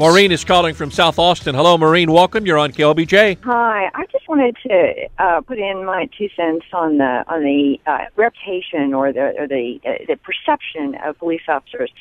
Maureen is calling from South Austin. Hello, Maureen. Welcome. You're on KLBJ. Hi, I just wanted to uh, put in my two cents on the on the uh, reputation or the or the uh, the perception of police officers.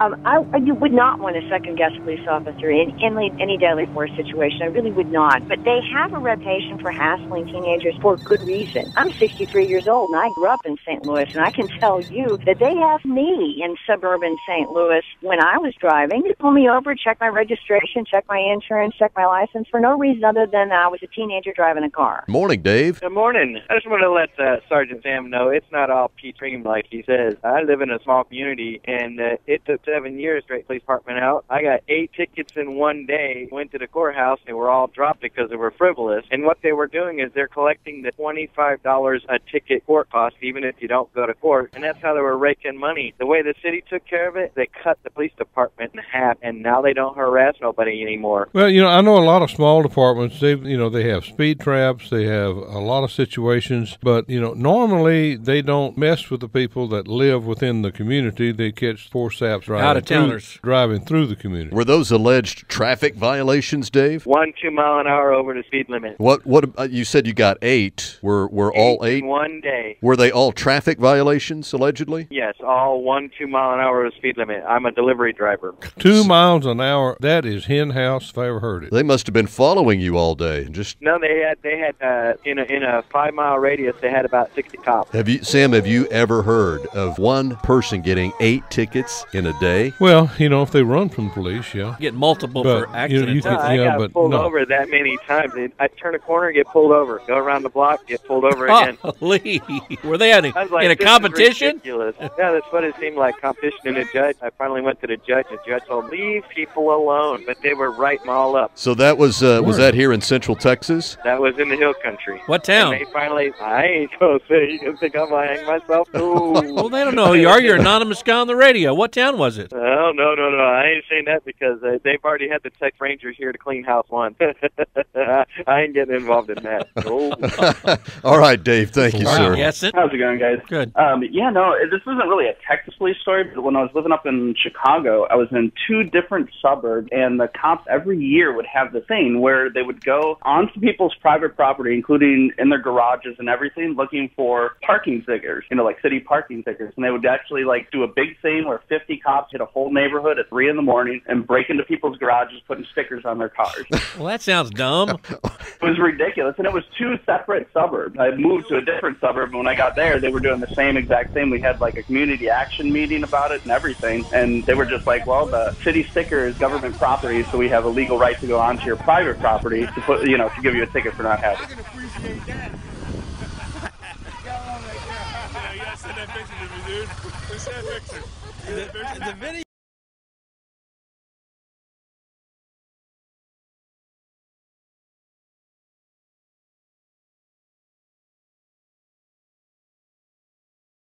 Um, I, I would not want to second guess a police officer in, in any deadly force situation. I really would not. But they have a reputation for hassling teenagers for good reason. I'm 63 years old and I grew up in St. Louis, and I can tell you that they have me in suburban St. Louis when I was driving. They pull me over, check my registration, check my insurance, check my license for no reason other than I was a teenager driving a car. Morning, Dave. Good morning. I just want to let uh, Sergeant Sam know it's not all Pete Dream like he says. I live in a small community, and uh, it seven years get police department out. I got eight tickets in one day. Went to the courthouse. They were all dropped because they were frivolous. And what they were doing is they're collecting the twenty-five dollars a ticket court cost, even if you don't go to court. And that's how they were raking money. The way the city took care of it, they cut the police department in half, and now they don't harass nobody anymore. Well, you know, I know a lot of small departments. They, you know, they have speed traps. They have a lot of situations, but you know, normally they don't mess with the people that live within the community. They catch four saps driving Out of through, towners. driving through the community. Were those alleged traffic violations, Dave? One two mile an hour over the speed limit. What? What? Uh, you said you got eight. Were were all eight? in one day. Were they all traffic violations allegedly? Yes, all one two mile an hour over speed limit. I'm a delivery driver. Two miles an hour. That is hen house if I ever heard it. They must have been following you all day. and Just No, they had they had uh, in a in a five mile radius. They had about sixty cops. have you, Sam? Have you ever heard of one person getting eight tickets in a day? Well, you know, if they run from the police, yeah. Get multiple But, for you know, accidents. you No, could- I yeah, got but pulled no. over that many times. I turn a corner, get pulled over. Go around the block, get pulled over again. Golly. Were they in I was a, like, in a this is competition? ridiculous. yeah, that's what it seemed like. Competition and a judge. I finally went to the judge. The judge told leave people alone, but they were writing all up. So that was uh, was that here in Central Texas? That was in the hill country. What town? And they finally, I ain't gonna say. You can think I'm gonna hang myself. Well, they don't know who you are. You're an anonymous guy on the radio. What town was it? Oh no no no! I ain't saying that because uh, they've already had the Texas Rangers here to clean house one. I ain't getting involved in that. No. all right, Dave. Thank you, Wow. sir. Yes, it. How's it going, guys? Good. Um, yeah, no, this isn't really a Texas police story, but when I was living up in Chicago, I was in two different suburbs, and the cops every year would have the thing where they would go onto people's private property, including in their garages and everything, looking for parking stickers, you know, like city parking stickers. And they would actually like do a big thing where 50 cops hit a whole neighborhood at three in the morning and break into people's garages, putting stickers on their cars. Well, that sounds dumb. It was ridiculous, and it was two separate suburbs. I moved to a different suburb, and when I got there, they were doing the same exact thing. We had like a community action meeting about it and everything, and they were just like, "Well, the city sticker is government property, so we have a legal right to go onto your private property to put, you know, to give you a ticket for not having." it." Yeah, you gotta send that picture to me, dude. Send that picture. Send that picture.